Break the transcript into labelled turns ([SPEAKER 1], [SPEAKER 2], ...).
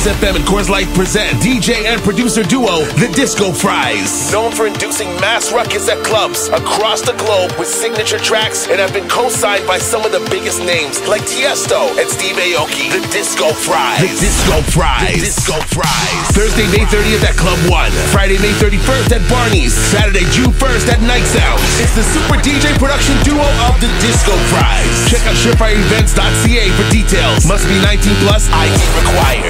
[SPEAKER 1] Cause FM and Coors Light present DJ and producer duo, The Disco Fries. Known for inducing mass ruckus at clubs across the globe with signature tracks and have been co-signed by some of the biggest names like Tiesto and Steve Aoki. The Disco Fries. The Disco Fries. The Disco Fries. Thursday, May 30th at Club One. Friday, May 31st at Barney's. Saturday, June 1st at Night Sounds. It's the super DJ production duo of The Disco Fries. Check out SureFireEvents.ca for details. Must be 19 plus, ID required.